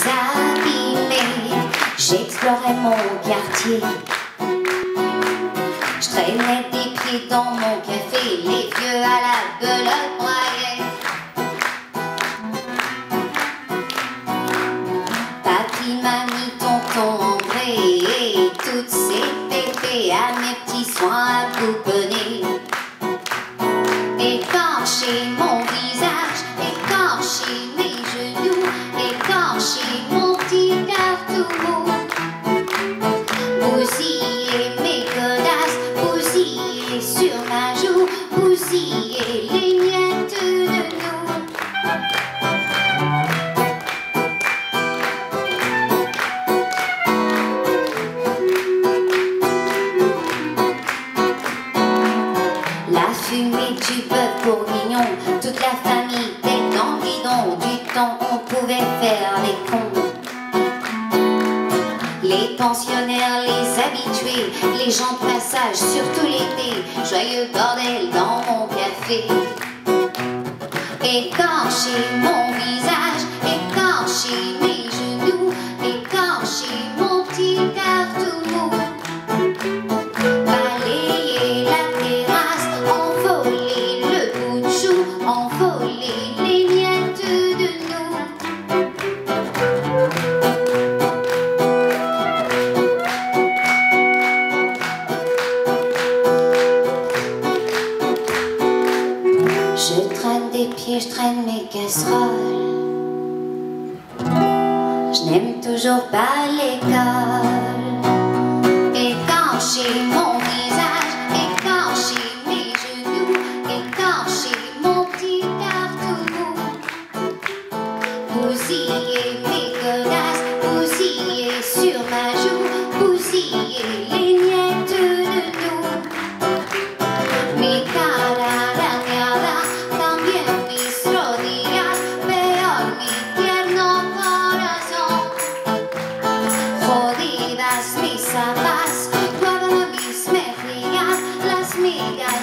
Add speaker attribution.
Speaker 1: abîmés. J'explorais mon quartier. Je traînais des pieds dans mon café, les vieux à la belote broyée. Papy, mamie, tonton André et toutes ces pépées à mes petits soins à pouponner. Fumée du bœuf bourguignon, toute la famille tête dans du temps on pouvait faire les cons. Les pensionnaires, les habitués, les gens de passage, surtout l'été, joyeux bordel dans mon café. Écorcher mon Je traîne des pieds, je traîne mes casseroles. Je n'aime toujours pas l'école. Jodidas mis zapas, guardan mis mejillas, las migas